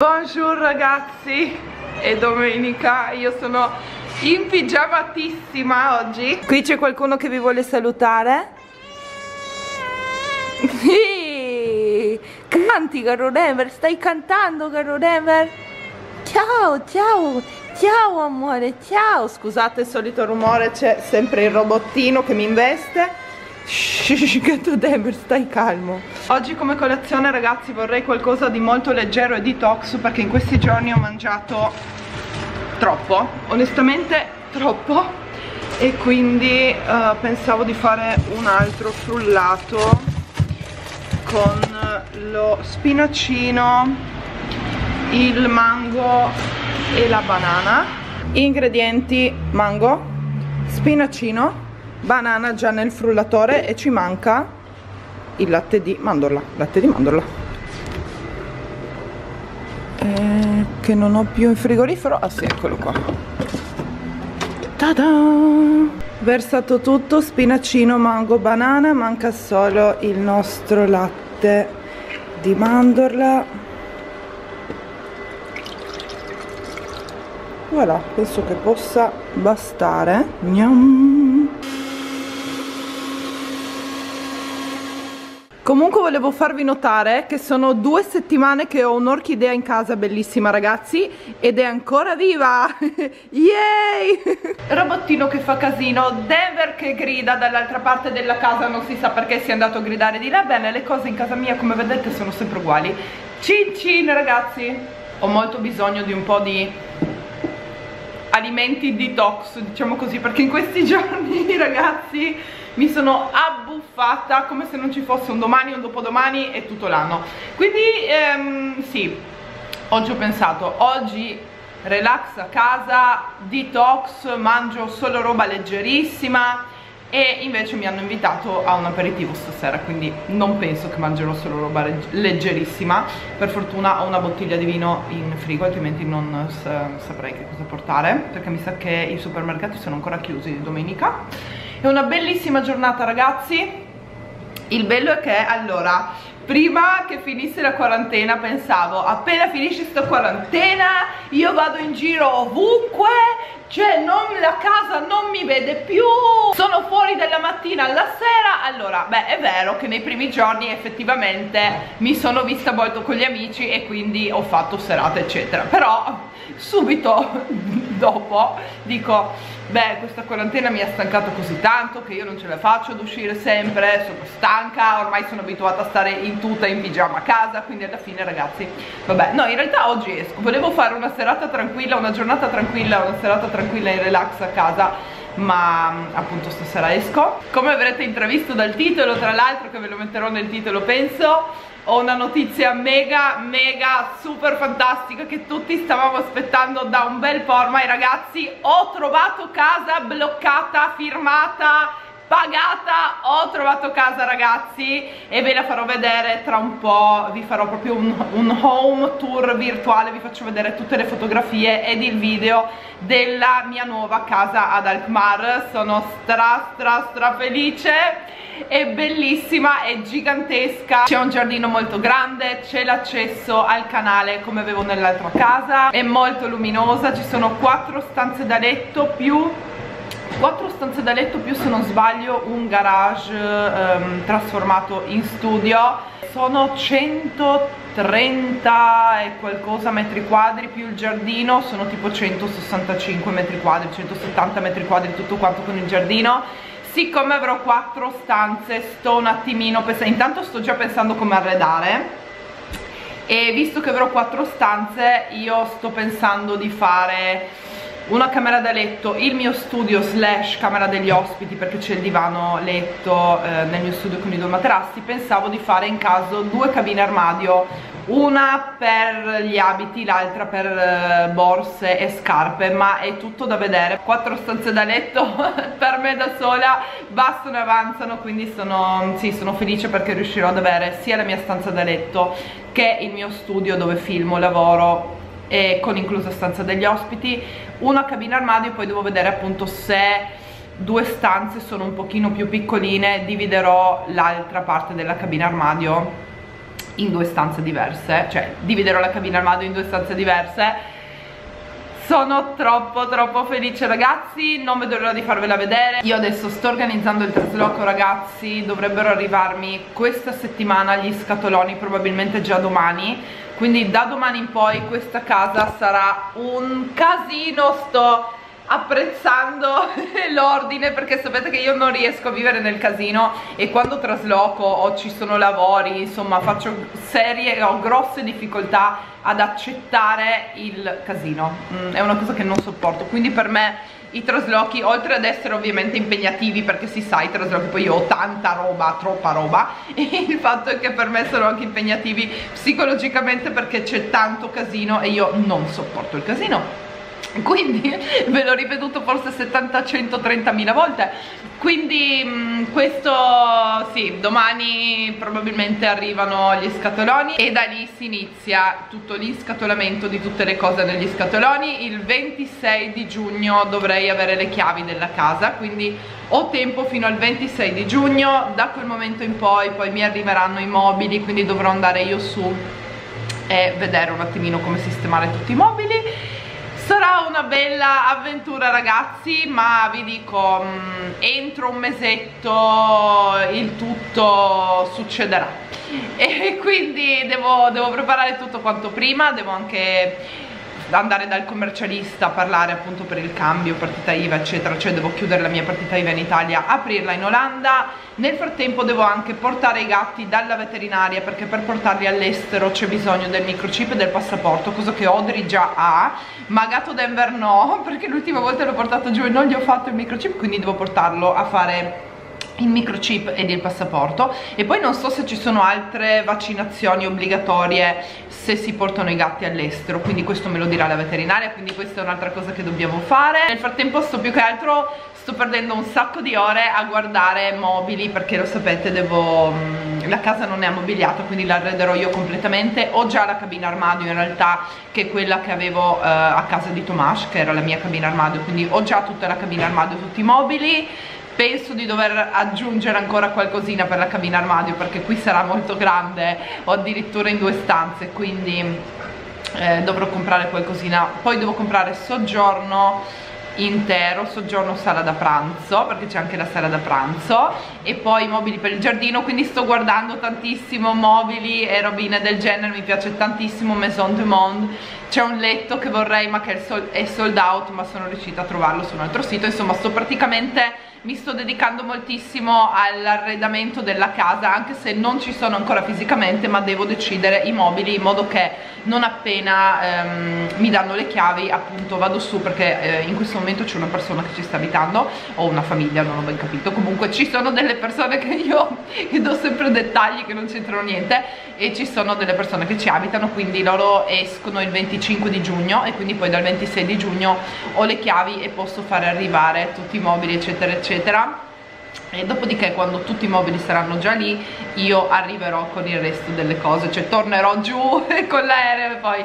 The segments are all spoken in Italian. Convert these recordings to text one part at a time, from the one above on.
Buongiorno ragazzi, è domenica, io sono in pigiamatissima oggi. Qui c'è qualcuno che vi vuole salutare? Canti caro Never, stai cantando caro Never? Ciao, ciao, ciao amore, ciao. Scusate il solito rumore, c'è sempre il robottino che mi investe Shh, gatto Denver, stai calmo. Oggi come colazione ragazzi vorrei qualcosa di molto leggero e detox Perché in questi giorni ho mangiato troppo Onestamente troppo E quindi uh, pensavo di fare un altro frullato Con lo spinacino Il mango e la banana. Ingredienti mango Spinacino banana già nel frullatore e ci manca il latte di mandorla latte di mandorla. Eh, che non ho più in frigorifero? Ah sì eccolo qua. Tada! versato tutto spinacino mango banana manca solo il nostro latte di mandorla. Voilà penso che possa bastare. Gnam. Comunque volevo farvi notare che sono due settimane che ho un'orchidea in casa bellissima ragazzi ed è ancora viva! Yay! Robottino che fa casino, Denver che grida dall'altra parte della casa non si sa perché sia andato a gridare di là. Bene, le cose in casa mia come vedete sono sempre uguali. Cin cin ragazzi! Ho molto bisogno di un po' di alimenti detox diciamo così perché in questi giorni ragazzi mi sono abbuffata come se non ci fosse un domani, un dopodomani e tutto l'anno. Quindi ehm, sì oggi ho pensato oggi relax a casa detox mangio solo roba leggerissima e invece mi hanno invitato a un aperitivo stasera quindi non penso che mangerò solo roba leggerissima. Per fortuna ho una bottiglia di vino in frigo altrimenti non saprei che cosa portare perché mi sa che i supermercati sono ancora chiusi domenica è una bellissima giornata ragazzi. Il bello è che allora prima che finisse la quarantena pensavo appena finisce sta quarantena io vado in giro ovunque cioè non, la casa non mi vede più. Sono fuori dalla mattina alla sera. Allora beh è vero che nei primi giorni effettivamente mi sono vista molto con gli amici e quindi ho fatto serate eccetera. Però subito dopo dico beh questa quarantena mi ha stancato così tanto che io non ce la faccio ad uscire sempre sono stanca ormai sono abituata a stare in tuta in pigiama a casa quindi alla fine ragazzi vabbè. No in realtà oggi esco volevo fare una serata tranquilla una giornata tranquilla una serata tranquilla in relax a casa ma appunto stasera esco. Come avrete intravisto dal titolo tra l'altro che ve lo metterò nel titolo penso ho una notizia mega mega super fantastica che tutti stavamo aspettando da un bel po' ormai ragazzi ho trovato casa bloccata firmata pagata ho trovato casa ragazzi e ve la farò vedere tra un po' vi farò proprio un, un, home tour virtuale vi faccio vedere tutte le fotografie ed il video della mia nuova casa ad Alkmaar. Sono stra stra stra felice è bellissima, è gigantesca. C'è un giardino molto grande c'è l'accesso al canale come avevo nell'altra casa è molto luminosa ci sono quattro stanze da letto più quattro stanze da letto più se non sbaglio un garage ehm, trasformato in studio. Sono 130 e qualcosa metri quadri più il giardino sono tipo 165 metri quadri 170 metri quadri tutto quanto con il giardino. Siccome avrò quattro stanze sto un attimino pensando intanto sto già pensando come arredare. E visto che avrò quattro stanze io sto pensando di fare una camera da letto, il mio studio slash camera degli ospiti perché c'è il divano letto eh, nel mio studio con i due materassi. Pensavo di fare in caso due cabine armadio una per gli abiti, l'altra per eh, borse e scarpe ma è tutto da vedere. Quattro stanze da letto per me da sola bastano e avanzano quindi sono, sì, sono felice perché riuscirò ad avere sia la mia stanza da letto che il mio studio dove filmo, lavoro e con inclusa stanza degli ospiti una cabina armadio poi devo vedere appunto se due stanze sono un pochino più piccoline dividerò l'altra parte della cabina armadio in due stanze diverse cioè dividerò la cabina armadio in due stanze diverse. Sono troppo troppo felice ragazzi non vedo l'ora di farvela vedere. Io adesso sto organizzando il trasloco ragazzi dovrebbero arrivarmi questa settimana gli scatoloni probabilmente già domani quindi da domani in poi questa casa sarà un casino. Sto apprezzando l'ordine perché sapete che io non riesco a vivere nel casino e quando trasloco o ci sono lavori insomma faccio serie ho grosse difficoltà ad accettare il casino. Mm, è una cosa che non sopporto. Quindi per me i traslochi oltre ad essere ovviamente impegnativi perché si sa i traslochi poi io ho tanta roba, troppa roba e il fatto è che per me sono anche impegnativi psicologicamente perché c'è tanto casino e io non sopporto il casino quindi ve l'ho ripetuto forse 70 130 mila volte. Quindi mm, questo sì domani probabilmente arrivano gli scatoloni e da lì si inizia tutto l'inscatolamento di tutte le cose negli scatoloni. Il 26 di giugno dovrei avere le chiavi della casa quindi ho tempo fino al 26 di giugno. Da quel momento in poi poi mi arriveranno i mobili quindi dovrò andare io su e vedere un attimino come sistemare tutti i mobili sarà una bella avventura ragazzi ma vi dico mm, entro un mesetto il tutto succederà. E quindi devo, devo preparare tutto quanto prima devo anche andare dal commercialista a parlare appunto per il cambio, partita IVA eccetera, cioè devo chiudere la mia partita IVA in Italia, aprirla in Olanda, nel frattempo devo anche portare i gatti dalla veterinaria perché per portarli all'estero c'è bisogno del microchip e del passaporto, cosa che Audrey già ha, ma gatto Denver no, perché l'ultima volta l'ho portato giù e non gli ho fatto il microchip, quindi devo portarlo a fare il microchip ed il passaporto. E poi non so se ci sono altre vaccinazioni obbligatorie se si portano i gatti all'estero. Quindi questo me lo dirà la veterinaria quindi questa è un'altra cosa che dobbiamo fare. Nel frattempo sto più che altro sto perdendo un sacco di ore a guardare mobili perché lo sapete devo mm, la casa non è ammobiliata quindi la arrederò io completamente. Ho già la cabina armadio in realtà che è quella che avevo uh, a casa di Tomas che era la mia cabina armadio. Quindi ho già tutta la cabina armadio tutti i mobili penso di dover aggiungere ancora qualcosina per la cabina armadio perché qui sarà molto grande o addirittura in due stanze quindi eh, dovrò comprare qualcosina. Poi devo comprare soggiorno intero, soggiorno sala da pranzo perché c'è anche la sala da pranzo e poi mobili per il giardino quindi sto guardando tantissimo mobili e robine del genere mi piace tantissimo Maison du Monde. C'è un letto che vorrei ma che è sold out ma sono riuscita a trovarlo su un altro sito. Insomma sto praticamente mi sto dedicando moltissimo all'arredamento della casa anche se non ci sono ancora fisicamente ma devo decidere i mobili in modo che non appena ehm, mi danno le chiavi appunto vado su perché eh, in questo momento c'è una persona che ci sta abitando o una famiglia non ho ben capito. Comunque ci sono delle persone che io che do sempre dettagli che non c'entrano niente e ci sono delle persone che ci abitano quindi loro escono il 25 di giugno e quindi poi dal 26 di giugno ho le chiavi e posso fare arrivare tutti i mobili eccetera eccetera eccetera. E dopodiché quando tutti i mobili saranno già lì io arriverò con il resto delle cose. Cioè tornerò giù con l'aereo e poi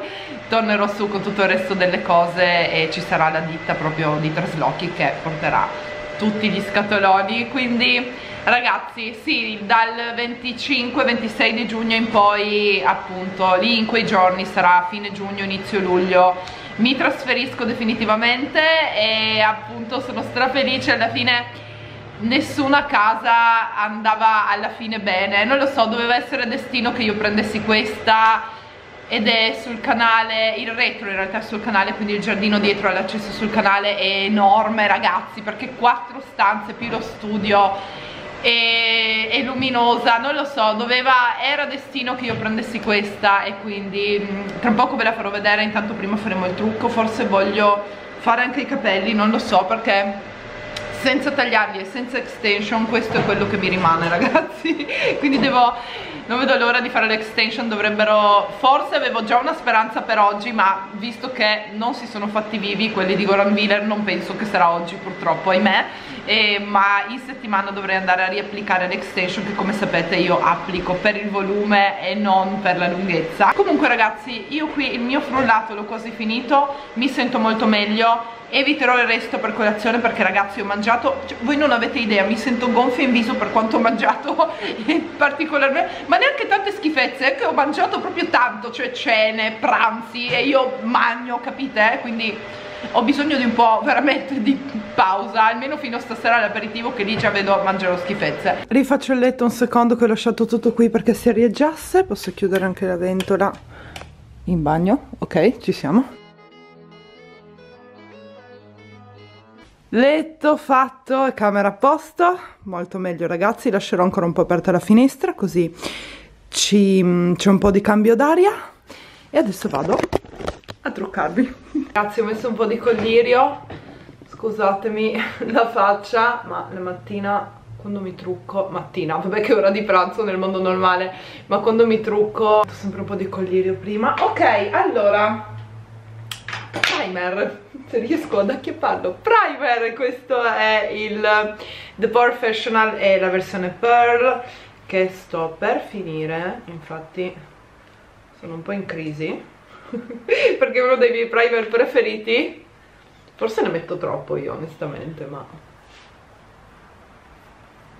tornerò su con tutto il resto delle cose e ci sarà la ditta proprio di traslochi che porterà tutti gli scatoloni. Quindi ragazzi sì dal 25-26 di giugno in poi appunto lì in quei giorni sarà fine giugno inizio luglio mi trasferisco definitivamente e appunto sono strafelice. Alla fine nessuna casa andava alla fine bene. Non lo so doveva essere destino che io prendessi questa ed è sul canale, il retro in realtà è sul canale quindi il giardino dietro all'accesso sul canale è enorme ragazzi perché quattro stanze più lo studio è, è, luminosa, non lo so, doveva, era destino che io prendessi questa e quindi mm, tra poco ve la farò vedere, intanto prima faremo il trucco, forse voglio fare anche i capelli, non lo so perché senza tagliarli e senza extension questo è quello che mi rimane ragazzi. Quindi devo non vedo l'ora di fare l'extension dovrebbero forse avevo già una speranza per oggi ma visto che non si sono fatti vivi quelli di Goran Wheeler non penso che sarà oggi purtroppo ahimè eh, ma in settimana dovrei andare a riapplicare l'extension che come sapete io applico per il volume e non per la lunghezza. Comunque ragazzi io qui il mio frullato l'ho quasi finito mi sento molto meglio eviterò il resto per colazione perché ragazzi ho mangiato cioè, voi non avete idea mi sento gonfia in viso per quanto ho mangiato particolarmente ma neanche tante schifezze è che ho mangiato proprio tanto cioè cene, pranzi e io magno capite? Quindi ho bisogno di un po' veramente di pausa almeno fino a stasera all'aperitivo che lì già vedo mangerò schifezze. Rifaccio il letto un secondo che ho lasciato tutto qui perché si riaggiasse posso chiudere anche la ventola. In bagno ok ci siamo. Letto fatto e camera a posto. Molto meglio ragazzi. Lascerò ancora un po' aperta la finestra così c'è un po' di cambio d'aria. E adesso vado a truccarvi. Ragazzi ho messo un po' di collirio. Scusatemi la faccia ma la mattina quando mi trucco, mattina, vabbè che ora di pranzo nel mondo normale, ma quando mi trucco ho sempre un po' di collirio prima. Ok, allora, primer se riesco ad acchiapparlo. Primer questo è il The Professional e la versione Pearl che sto per finire. Infatti sono un po' in crisi perché è uno dei miei primer preferiti. Forse ne metto troppo io onestamente ma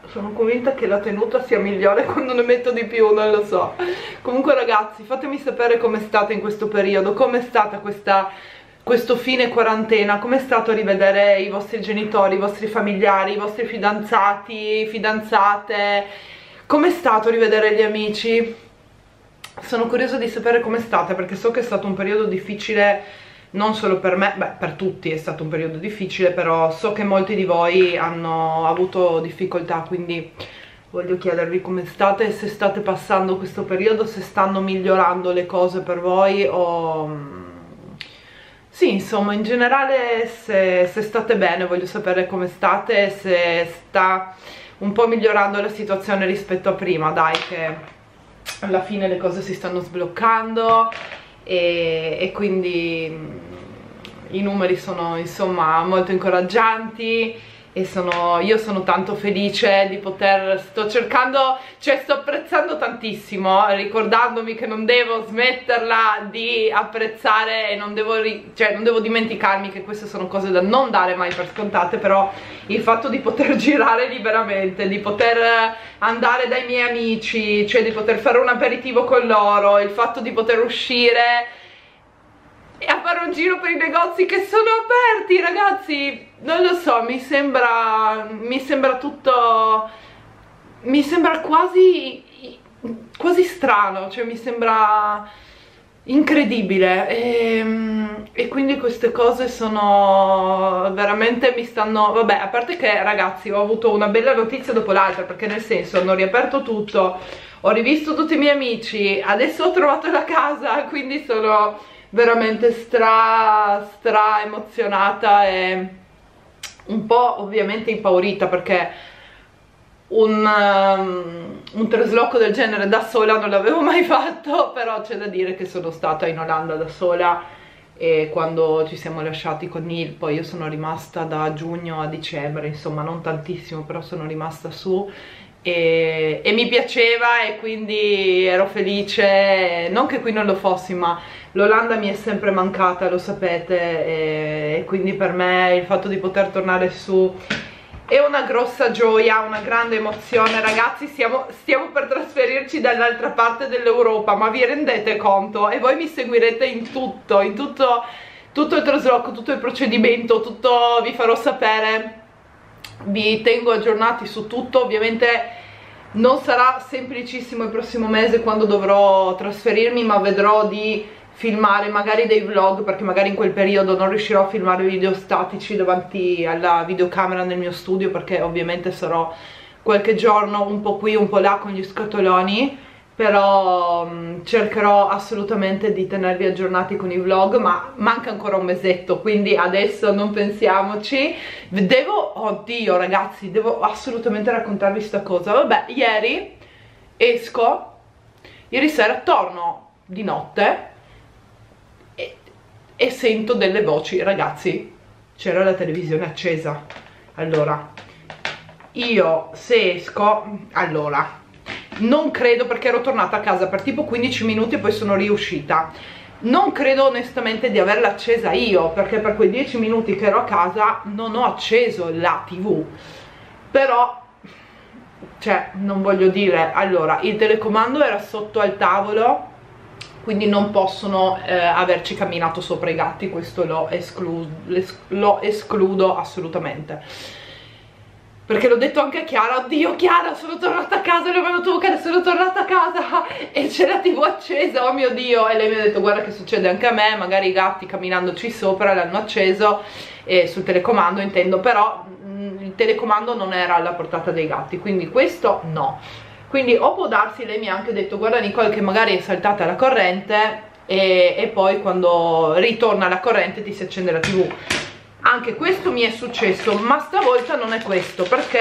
sono convinta che la tenuta sia migliore quando ne metto di più, non lo so. Comunque ragazzi fatemi sapere come state in questo periodo come è stata questa questo fine quarantena, com'è stato rivedere i vostri genitori, i vostri familiari, i vostri fidanzati, fidanzate, com'è stato rivedere gli amici? Sono curiosa di sapere com'è stata perché so che è stato un periodo difficile non solo per me, beh per tutti è stato un periodo difficile però so che molti di voi hanno avuto difficoltà quindi voglio chiedervi come state se state passando questo periodo, se stanno migliorando le cose per voi o sì, insomma, in generale se, se, state bene, voglio sapere come state, se sta un po' migliorando la situazione rispetto a prima, dai che alla fine le cose si stanno sbloccando e, e quindi mm, i numeri sono insomma molto incoraggianti e sono, io sono tanto felice di poter, sto cercando, cioè sto apprezzando tantissimo, ricordandomi che non devo smetterla di apprezzare e non devo, cioè, non devo dimenticarmi che queste sono cose da non dare mai per scontate, però il fatto di poter girare liberamente, di poter andare dai miei amici, cioè di poter fare un aperitivo con loro, il fatto di poter uscire e a fare un giro per i negozi che sono aperti ragazzi non lo so mi sembra mi sembra tutto mi sembra quasi quasi strano cioè mi sembra incredibile. E, ehm, e, quindi queste cose sono veramente mi stanno vabbè a parte che ragazzi ho avuto una bella notizia dopo l'altra perché nel senso hanno riaperto tutto ho rivisto tutti i miei amici adesso ho trovato la casa quindi sono veramente stra stra emozionata e un po' ovviamente impaurita perché un, um, un trasloco del genere da sola non l'avevo mai fatto però c'è da dire che sono stata in Olanda da sola e quando ci siamo lasciati con Neil poi io sono rimasta da giugno a dicembre insomma non tantissimo però sono rimasta su e, e, mi piaceva e quindi ero felice, non che qui non lo fossi ma l'Olanda mi è sempre mancata, lo sapete e, quindi per me il fatto di poter tornare su è una grossa gioia, una grande emozione. Ragazzi stiamo, stiamo per trasferirci dall'altra parte dell'Europa ma vi rendete conto? E voi mi seguirete in tutto, in tutto, tutto il trasloco, tutto il procedimento, tutto vi farò sapere. Vi tengo aggiornati su tutto. Ovviamente non sarà semplicissimo il prossimo mese quando dovrò trasferirmi ma vedrò di filmare magari dei vlog perché magari in quel periodo non riuscirò a filmare video statici davanti alla videocamera nel mio studio perché ovviamente sarò qualche giorno un po' qui un po' là con gli scatoloni però um, cercherò assolutamente di tenervi aggiornati con i vlog ma manca ancora un mesetto quindi adesso non pensiamoci. Devo, oddio ragazzi devo assolutamente raccontarvi questa cosa. Vabbè ieri esco ieri sera torno di notte e sento delle voci. Ragazzi c'era la televisione accesa. Allora io se esco allora non credo perché ero tornata a casa per tipo 15 minuti e poi sono riuscita. Non credo onestamente di averla accesa io perché per quei 10 minuti che ero a casa non ho acceso la tv però cioè non voglio dire allora il telecomando era sotto al tavolo quindi non possono eh, averci camminato sopra i gatti questo lo, esclu lo escludo assolutamente. Perché l'ho detto anche a Chiara, oddio Chiara sono tornata a casa, le ho venuto a vocare, sono tornata a casa! E c'è la tv accesa, oh mio dio! E lei mi ha detto guarda che succede anche a me, magari i gatti camminandoci sopra l'hanno acceso e sul telecomando intendo, però mm, il telecomando non era alla portata dei gatti, quindi questo no quindi o può darsi, lei mi ha anche detto guarda Nicole che magari è saltata la corrente e, e poi quando ritorna la corrente ti si accende la tv anche questo mi è successo ma stavolta non è questo perché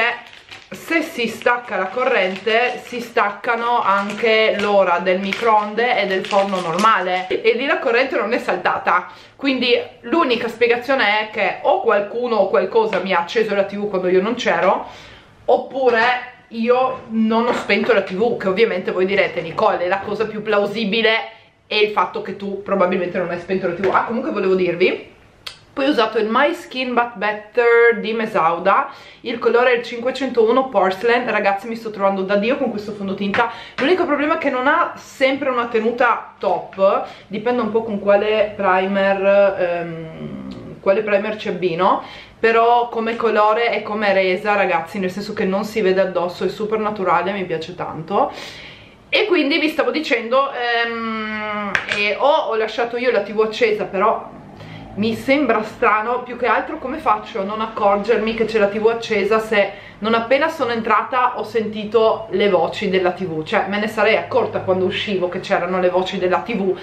se si stacca la corrente si staccano anche l'ora del microonde e del forno normale e lì la corrente non è saltata. Quindi l'unica spiegazione è che o qualcuno o qualcosa mi ha acceso la tv quando io non c'ero oppure io non ho spento la tv che ovviamente voi direte Nicole la cosa più plausibile è il fatto che tu probabilmente non hai spento la tv ah comunque volevo dirvi poi ho usato il My Skin But Better di Mesauda il colore è il 501 Porcelain. Ragazzi mi sto trovando da dio con questo fondotinta. L'unico problema è che non ha sempre una tenuta top dipende un po' con quale primer ehm, quale primer ci abbino però come colore e come resa ragazzi nel senso che non si vede addosso è super naturale mi piace tanto. E quindi vi stavo dicendo ehm, eh, ho, ho lasciato io la tv accesa però mi sembra strano più che altro come faccio a non accorgermi che c'è la tv accesa se non appena sono entrata ho sentito le voci della tv cioè me ne sarei accorta quando uscivo che c'erano le voci della tv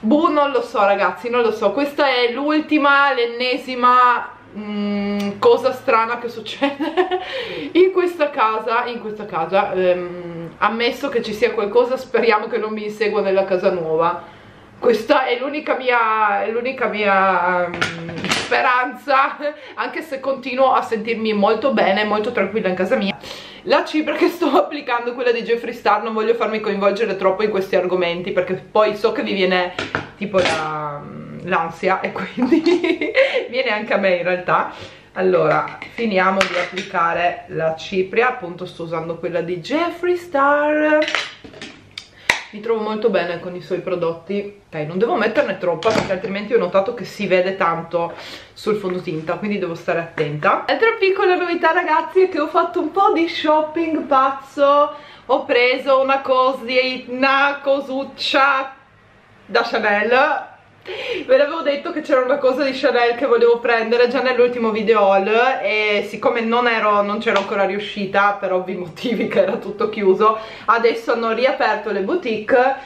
boh non lo so ragazzi non lo so. Questa è l'ultima l'ennesima mm, cosa strana che succede in questa casa in questa casa. Ehm, ammesso che ci sia qualcosa speriamo che non mi insegua nella casa nuova questa è l'unica mia, mia um, speranza anche se continuo a sentirmi molto bene molto tranquilla in casa mia. La cipria che sto applicando quella di Jeffree Star non voglio farmi coinvolgere troppo in questi argomenti perché poi so che vi viene tipo l'ansia e quindi viene anche a me in realtà. Allora finiamo di applicare la cipria appunto sto usando quella di Jeffree Star mi trovo molto bene con i suoi prodotti. Ok non devo metterne troppa perché altrimenti ho notato che si vede tanto sul fondotinta quindi devo stare attenta. Altra piccola novità ragazzi è che ho fatto un po' di shopping pazzo. Ho preso una cosina cosuccia da Chanel ve l'avevo detto che c'era una cosa di Chanel che volevo prendere già nell'ultimo video haul e siccome non non c'ero ancora riuscita per ovvi motivi che era tutto chiuso adesso hanno riaperto le boutique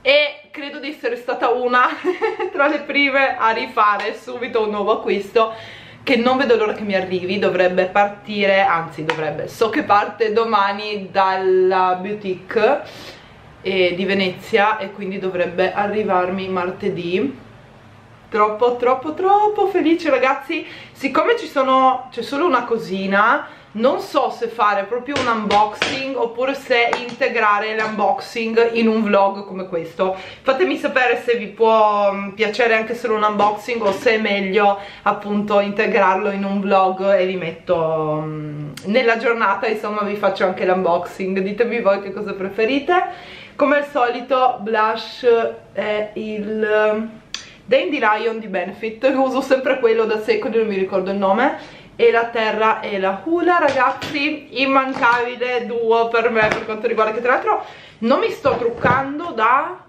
e credo di essere stata una tra le prime a rifare subito un nuovo acquisto che non vedo l'ora che mi arrivi, dovrebbe partire, anzi dovrebbe, so che parte domani dalla boutique eh, di Venezia e quindi dovrebbe arrivarmi martedì. Troppo troppo troppo felice ragazzi. Siccome ci sono c'è solo una cosina non so se fare proprio un unboxing oppure se integrare l'unboxing in un vlog come questo. Fatemi sapere se vi può mm, piacere anche solo un unboxing o se è meglio appunto integrarlo in un vlog e vi metto um, nella giornata. Insomma vi faccio anche l'unboxing. Ditemi voi che cosa preferite come al solito blush è il Dandy Lion di Benefit. Uso sempre quello da secoli, non mi ricordo il nome. E la terra e la hula ragazzi immancabile duo per me per quanto riguarda che tra l'altro non mi sto truccando da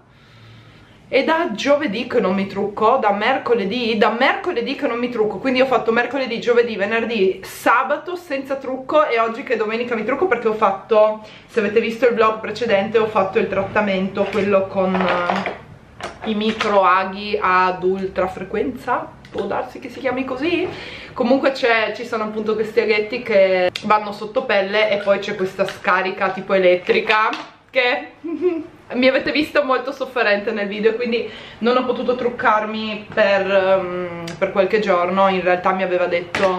è da giovedì che non mi trucco, da mercoledì, da mercoledì che non mi trucco, quindi ho fatto mercoledì, giovedì, venerdì, sabato senza trucco e oggi che è domenica mi trucco perché ho fatto, se avete visto il vlog precedente, ho fatto il trattamento, quello con uh, i microaghi ad ultra frequenza, può darsi che si chiami così? Comunque ci sono appunto questi aghetti che vanno sotto pelle e poi c'è questa scarica tipo elettrica che mi avete visto molto sofferente nel video quindi non ho potuto truccarmi per, um, per qualche giorno. In realtà mi aveva detto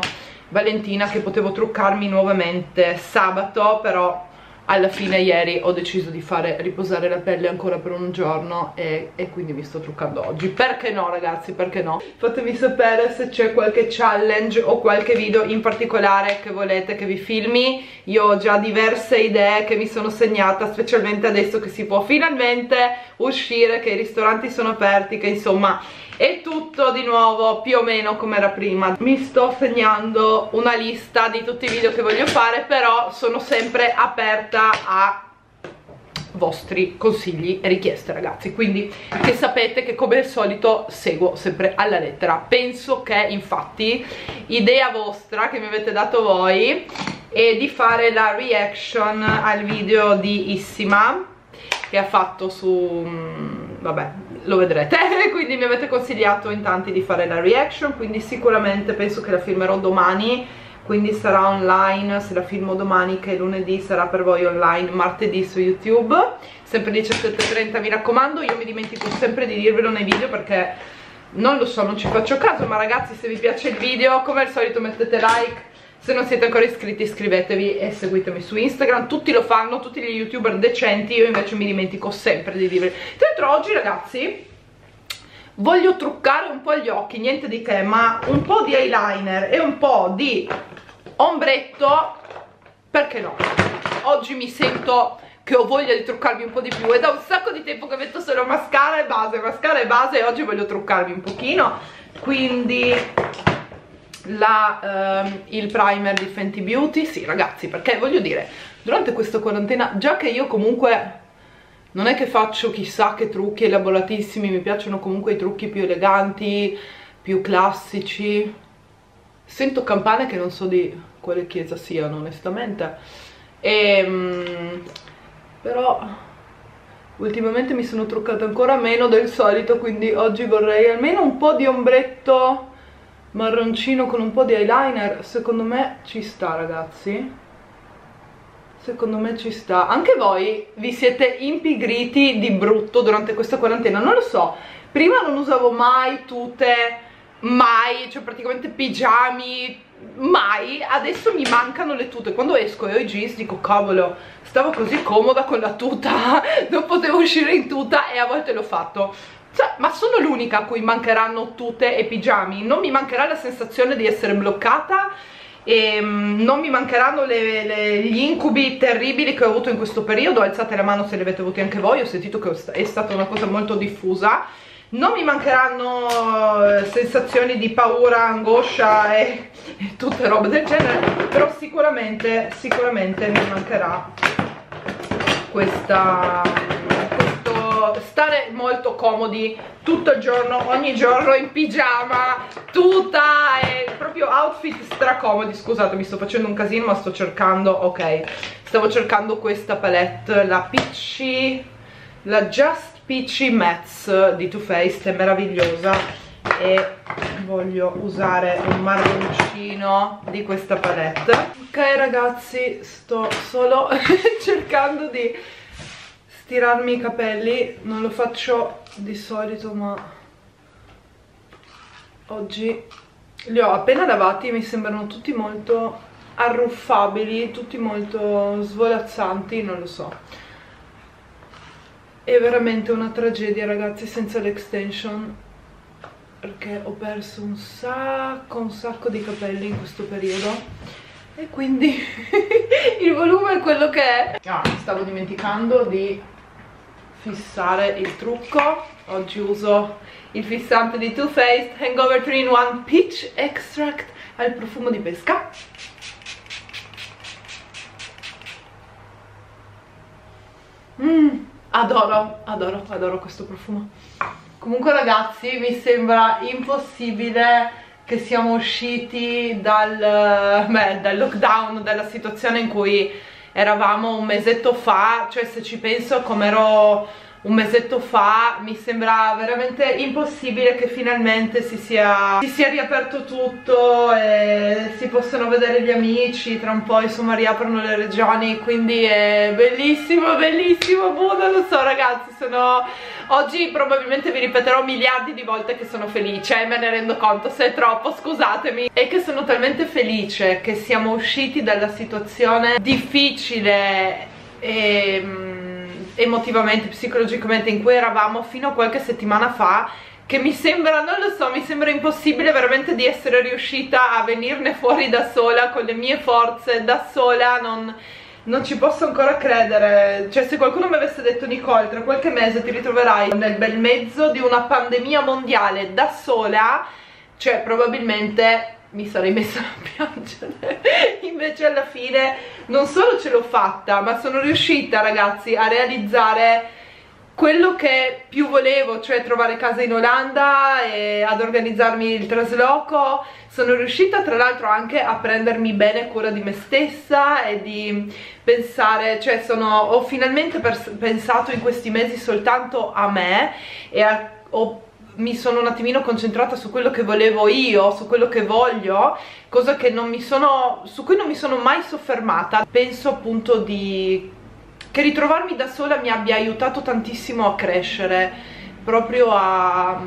Valentina che potevo truccarmi nuovamente sabato però alla fine ieri ho deciso di fare riposare la pelle ancora per un giorno e, e, quindi mi sto truccando oggi. Perché no ragazzi? Perché no? Fatemi sapere se c'è qualche challenge o qualche video in particolare che volete che vi filmi. Io ho già diverse idee che mi sono segnata specialmente adesso che si può finalmente uscire che i ristoranti sono aperti che insomma è tutto di nuovo più o meno come era prima. Mi sto segnando una lista di tutti i video che voglio fare però sono sempre aperta a vostri consigli e richieste ragazzi. Quindi che sapete che come al solito seguo sempre alla lettera. Penso che infatti idea vostra che mi avete dato voi è di fare la reaction al video di Issima che ha fatto su mm, vabbè lo vedrete. Quindi mi avete consigliato in tanti di fare la reaction quindi sicuramente penso che la filmerò domani quindi sarà online, se la filmo domani che lunedì sarà per voi online martedì su YouTube. Sempre 17.30 mi raccomando io mi dimentico sempre di dirvelo nei video perché non lo so, non ci faccio caso ma ragazzi se vi piace il video come al solito mettete like. Se non siete ancora iscritti iscrivetevi e seguitemi su Instagram. Tutti lo fanno, tutti gli youtuber decenti io invece mi dimentico sempre di dirvi tra l'altro oggi ragazzi voglio truccare un po' gli occhi niente di che ma un po' di eyeliner e un po' di ombretto perché no? Oggi mi sento che ho voglia di truccarmi un po' di più e da un sacco di tempo che metto solo mascara e base mascara e base e oggi voglio truccarmi un pochino quindi la, um, il primer di Fenty Beauty sì ragazzi perché voglio dire durante questa quarantena già che io comunque non è che faccio chissà che trucchi elaboratissimi mi piacciono comunque i trucchi più eleganti più classici sento campane che non so di quale chiesa siano onestamente. E, um, però ultimamente mi sono truccata ancora meno del solito quindi oggi vorrei almeno un po' di ombretto marroncino con un po' di eyeliner. Secondo me ci sta ragazzi. Secondo me ci sta. Anche voi vi siete impigriti di brutto durante questa quarantena non lo so. Prima non usavo mai tute mai cioè praticamente pigiami mai. Adesso mi mancano le tute. Quando esco e ho i jeans dico cavolo stavo così comoda con la tuta non potevo uscire in tuta e a volte l'ho fatto. Cioè, ma sono l'unica a cui mancheranno tute e pigiami? Non mi mancherà la sensazione di essere bloccata e um, non mi mancheranno le, le, gli incubi terribili che ho avuto in questo periodo. Alzate la mano se li avete avuti anche voi. Ho sentito che è stata una cosa molto diffusa non mi mancheranno eh, sensazioni di paura, angoscia e, e tutte robe del genere però sicuramente, sicuramente mi mancherà questa stare molto comodi tutto il giorno, ogni giorno in pigiama, tuta e proprio outfit stracomodi, scusate mi sto facendo un casino ma sto cercando, ok, stavo cercando questa palette, la Peachy, la Just Peachy Matte di Too Faced, è meravigliosa e voglio usare un marroncino di questa palette. Ok ragazzi sto solo cercando di stirarmi i capelli. Non lo faccio di solito ma oggi li ho appena lavati mi sembrano tutti molto arruffabili tutti molto svolazzanti non lo so è veramente una tragedia ragazzi senza l'extension. Perché ho perso un sacco un sacco di capelli in questo periodo. E quindi il volume è quello che è. Ah, stavo dimenticando di fissare il trucco. Oggi uso il fissante di Too Faced Hangover 3 in 1 Peach Extract al profumo di pesca. Mmm, adoro, adoro, adoro questo profumo. Comunque ragazzi mi sembra impossibile che siamo usciti dal, beh, dal lockdown, dalla situazione in cui eravamo un mesetto fa, cioè se ci penso come ero un mesetto fa mi sembra veramente impossibile che finalmente si sia, si sia riaperto tutto e si possano vedere gli amici tra un po' insomma riaprono le regioni quindi è bellissimo bellissimo boh non lo so ragazzi sono oggi probabilmente vi ripeterò miliardi di volte che sono felice e me ne rendo conto se è troppo scusatemi e che sono talmente felice che siamo usciti dalla situazione difficile e mm, emotivamente, psicologicamente in cui eravamo fino a qualche settimana fa che mi sembra, non lo so, mi sembra impossibile veramente di essere riuscita a venirne fuori da sola con le mie forze, da sola, non, non ci posso ancora credere. Cioè se qualcuno mi avesse detto Nicole tra qualche mese ti ritroverai nel bel mezzo di una pandemia mondiale da sola cioè probabilmente mi sarei messa a piangere. Invece alla fine non solo ce l'ho fatta ma sono riuscita ragazzi a realizzare quello che più volevo, cioè trovare casa in Olanda e ad organizzarmi il trasloco, sono riuscita tra l'altro anche a prendermi bene cura di me stessa e di pensare, cioè sono, ho finalmente pensato in questi mesi soltanto a me e a, ho mi sono un attimino concentrata su quello che volevo io, su quello che voglio, cosa che non mi sono, su cui non mi sono mai soffermata. Penso appunto di che ritrovarmi da sola mi abbia aiutato tantissimo a crescere, proprio a,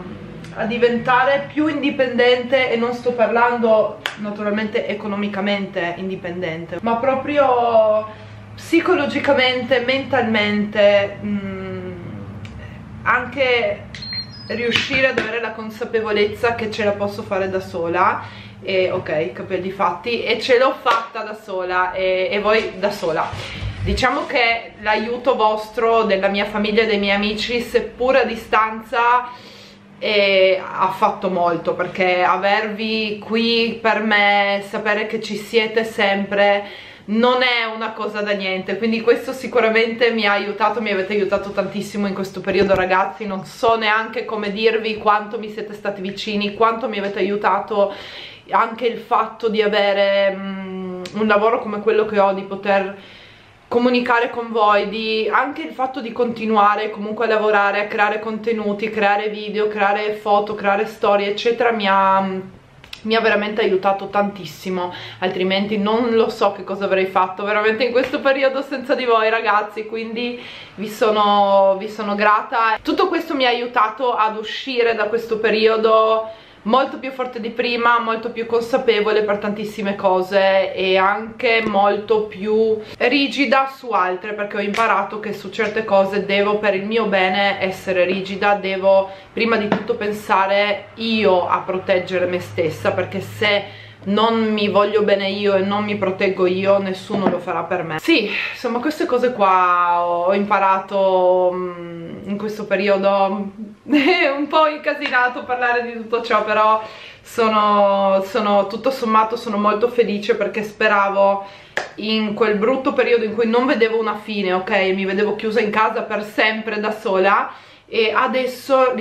a diventare più indipendente e non sto parlando naturalmente economicamente indipendente, ma proprio psicologicamente, mentalmente, mh, mm, anche riuscire ad avere la consapevolezza che ce la posso fare da sola e ok, capelli fatti e ce l'ho fatta da sola e, e voi da sola diciamo che l'aiuto vostro della mia famiglia e dei miei amici seppur a distanza eh, ha fatto molto perché avervi qui per me sapere che ci siete sempre non è una cosa da niente. Quindi questo sicuramente mi ha aiutato mi avete aiutato tantissimo in questo periodo ragazzi. Non so neanche come dirvi quanto mi siete stati vicini quanto mi avete aiutato. Anche il fatto di avere um, un lavoro come quello che ho di poter comunicare con voi, di, anche il fatto di continuare comunque a lavorare, a creare contenuti, creare video, creare foto, creare storie eccetera mi ha mi ha veramente aiutato tantissimo. Altrimenti non lo so che cosa avrei fatto veramente in questo periodo senza di voi ragazzi. Quindi vi sono, vi sono grata. Tutto questo mi ha aiutato ad uscire da questo periodo molto più forte di prima, molto più consapevole per tantissime cose e anche molto più rigida su altre perché ho imparato che su certe cose devo per il mio bene essere rigida, devo prima di tutto pensare io a proteggere me stessa perché se non mi voglio bene io e non mi proteggo io, nessuno lo farà per me. Sì, insomma queste cose qua ho imparato mm, in questo periodo, è un po' incasinato parlare di tutto ciò, però sono, sono tutto sommato sono molto felice perché speravo in quel brutto periodo in cui non vedevo una fine, ok? Mi vedevo chiusa in casa per sempre da sola e adesso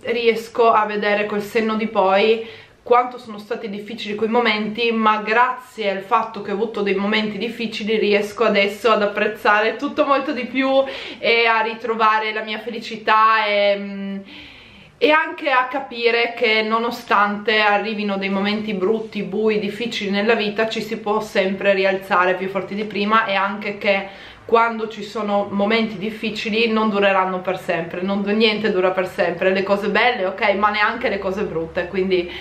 riesco a vedere col senno di poi quanto sono stati difficili quei momenti ma grazie al fatto che ho avuto dei momenti difficili riesco adesso ad apprezzare tutto molto di più e a ritrovare la mia felicità e, mm, e anche a capire che nonostante arrivino dei momenti brutti, bui, difficili nella vita ci si può sempre rialzare più forti di prima e anche che quando ci sono momenti difficili non dureranno per sempre, non, niente dura per sempre, le cose belle ok ma neanche le cose brutte quindi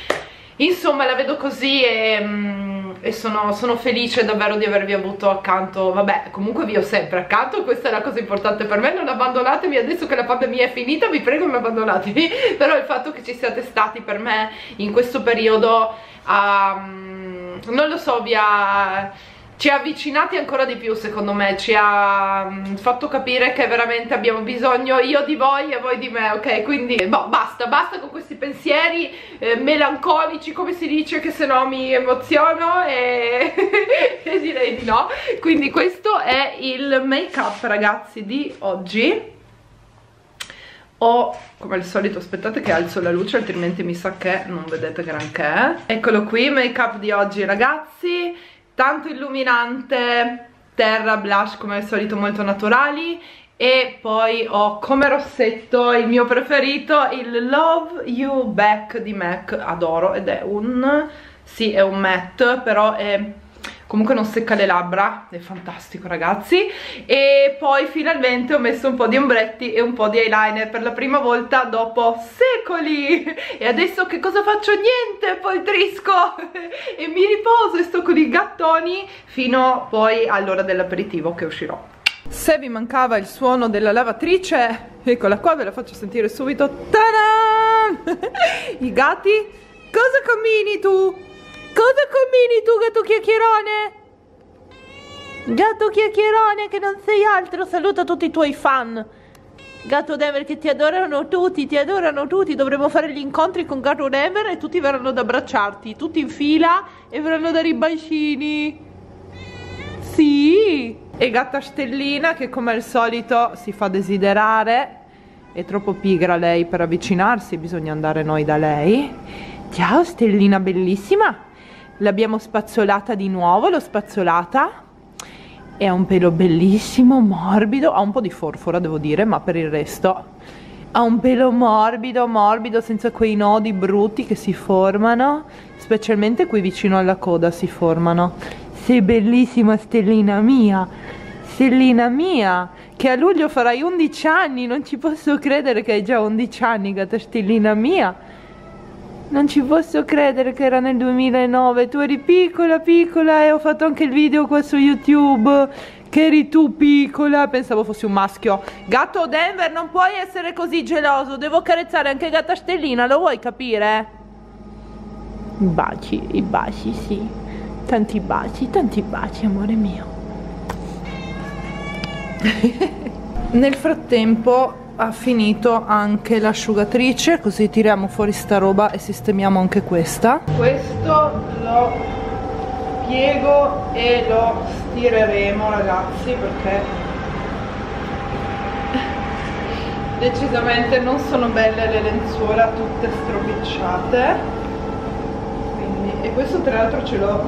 insomma la vedo così e, mm, e sono, sono, felice davvero di avervi avuto accanto. Vabbè comunque vi ho sempre accanto questa è la cosa importante per me non abbandonatemi adesso che la pandemia è finita vi prego non abbandonatevi. Però il fatto che ci siate stati per me in questo periodo um, non lo so vi ha ci ha avvicinati ancora di più secondo me ci ha mm, fatto capire che veramente abbiamo bisogno io di voi e voi di me ok? Quindi boh, basta basta con questi pensieri eh, melancolici come si dice che se no mi emoziono e... e direi di no. Quindi questo è il make up ragazzi di oggi. Ho come al solito aspettate che alzo la luce altrimenti mi sa che non vedete granché. Eccolo qui make up di oggi ragazzi tanto illuminante terra blush come al solito molto naturali. E poi ho come rossetto il mio preferito il Love You Back di MAC. Adoro ed è un sì è un matte però è comunque non secca le labbra è fantastico ragazzi e poi finalmente ho messo un po' di ombretti e un po' di eyeliner per la prima volta dopo secoli e adesso che cosa faccio? niente poltrisco e mi riposo e sto con i gattoni fino poi all'ora dell'aperitivo che uscirò se vi mancava il suono della lavatrice, eccola qua, ve la faccio sentire subito. Ta-da! I gatti? Cosa combini tu? Cosa combini tu, gatto chiacchierone? Gatto chiacchierone che non sei altro, saluta tutti i tuoi fan. Gatto Denver che ti adorano tutti, ti adorano tutti. Dovremmo fare gli incontri con Gatto Denver e tutti verranno ad abbracciarti, tutti in fila e verranno a dare i bacini. Sì! E gatta stellina che come al solito si fa desiderare. È troppo pigra lei per avvicinarsi, bisogna andare noi da lei. Ciao stellina bellissima. L'abbiamo spazzolata di nuovo, l'ho spazzolata. E ha un pelo bellissimo, morbido, ha un po' di forfora devo dire, ma per il resto ha un pelo morbido, morbido, senza quei nodi brutti che si formano, specialmente qui vicino alla coda si formano. Sei bellissima stellina mia, stellina mia, che a luglio farai 11 anni, non ci posso credere che hai già 11 anni, gatta stellina mia. Non ci posso credere che era nel 2009, tu eri piccola piccola e ho fatto anche il video qua su YouTube che eri tu piccola, pensavo fossi un maschio. Gatto Denver, non puoi essere così geloso, devo carezzare anche gatta stellina, lo vuoi capire? Baci, i baci, sì. Tanti baci, tanti baci, amore mio. Nel frattempo ha finito anche l'asciugatrice, così tiriamo fuori sta roba e sistemiamo anche questa. Questo lo piego e lo stireremo ragazzi perché decisamente non sono belle le lenzuola tutte stropicciate. Quindi, e questo tra l'altro ce l'ho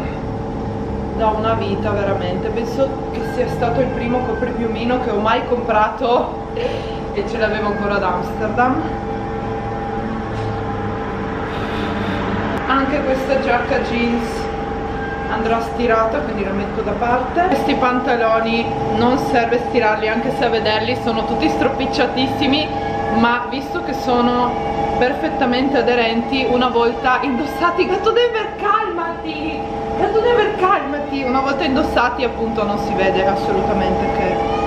da una vita veramente. Penso che sia stato il primo copripiumino che ho mai comprato e ce l'avevo ancora ad Amsterdam. Anche questa giacca jeans andrà stirata quindi la metto da parte. Questi pantaloni non serve stirarli anche se a vederli sono tutti stropicciatissimi ma visto che sono perfettamente aderenti una volta indossati gatto Denver calmati! Gatto Never calmati! Una volta indossati appunto non si vede assolutamente che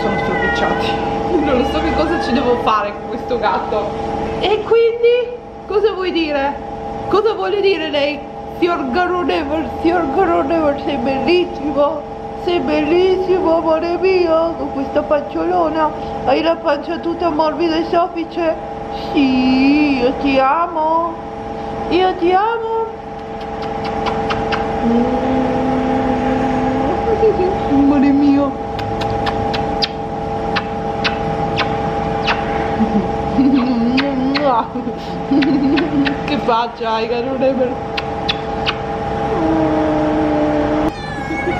sono stropicciati non so che cosa ci devo fare con questo gatto. E quindi cosa vuoi dire? cosa vuole dire lei? Signor Garo Never, signor Garo Never sei bellissimo sei bellissimo amore mio con questa panciolona. Hai la pancia tutta morbida e soffice. Sì io ti amo. Io ti amo. Amore mio Che faccia hai carone per...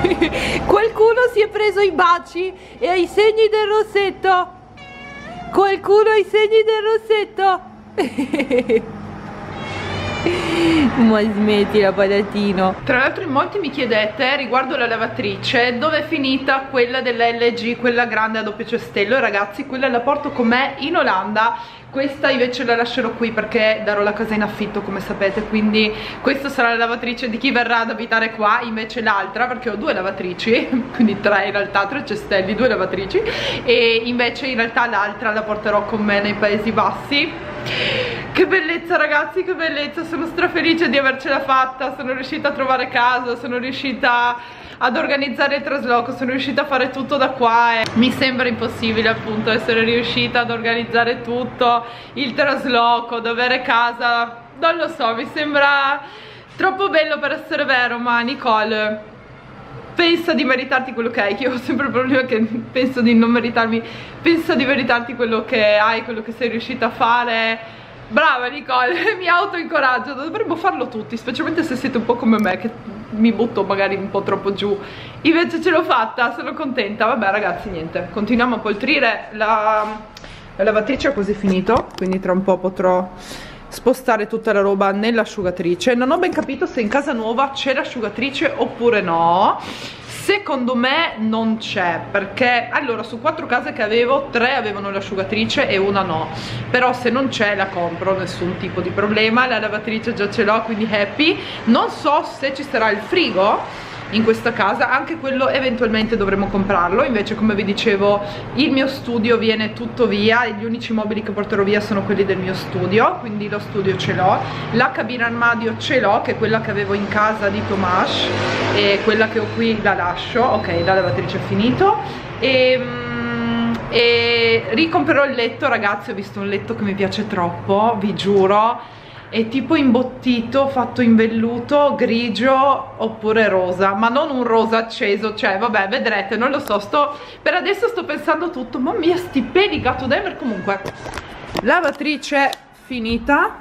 Qualcuno si è preso i baci e ha i segni del rossetto. Qualcuno ha i segni del rossetto. Ma smettila patatino Tra l'altro in molti mi chiedete riguardo la lavatrice Dove è finita quella dell'LG, quella grande a doppio cestello? Ragazzi quella la porto con me in Olanda questa invece la lascerò qui perché darò la casa in affitto come sapete quindi questa sarà la lavatrice di chi verrà ad abitare qua invece l'altra perché ho due lavatrici quindi tre in realtà, tre cestelli, due lavatrici e invece in realtà l'altra la porterò con me nei Paesi Bassi. Che bellezza ragazzi, che bellezza, sono strafelice di avercela fatta, sono riuscita a trovare casa, sono riuscita ad organizzare il trasloco, sono riuscita a fare tutto da qua e mi sembra impossibile appunto essere riuscita ad organizzare tutto, il trasloco, ad avere casa, non lo so, mi sembra troppo bello per essere vero, ma Nicole pensa di meritarti quello che hai, che io ho sempre il problema che penso di non meritarmi, pensa di meritarti quello che hai, quello che sei riuscita a fare, brava Nicole, mi auto incoraggio, dovremmo farlo tutti, specialmente se siete un po' come me, che mi butto magari un po' troppo giù. Invece ce l'ho fatta, sono contenta. Vabbè ragazzi niente, continuiamo a poltrire. La, la lavatrice è quasi finito quindi tra un po' potrò spostare tutta la roba nell'asciugatrice. Non ho ben capito se in casa nuova c'è l'asciugatrice oppure no secondo me non c'è perché allora su quattro case che avevo tre avevano l'asciugatrice e una no. Però se non c'è la compro nessun tipo di problema. La lavatrice già ce l'ho quindi happy. Non so se ci sarà il frigo in questa casa anche quello eventualmente dovremo comprarlo. Invece come vi dicevo il mio studio viene tutto via gli unici mobili che porterò via sono quelli del mio studio quindi lo studio ce l'ho. La cabina armadio ce l'ho che è quella che avevo in casa di Tomas e quella che ho qui la lascio. Ok la lavatrice è finito. E mm, e ricomprerò il letto ragazzi ho visto un letto che mi piace troppo vi giuro è tipo imbottito, fatto in velluto, grigio oppure rosa, ma non un rosa acceso, cioè vabbè vedrete, non lo so, sto, per adesso sto pensando tutto, mamma mia sti peli gatto Denver, comunque, lavatrice finita,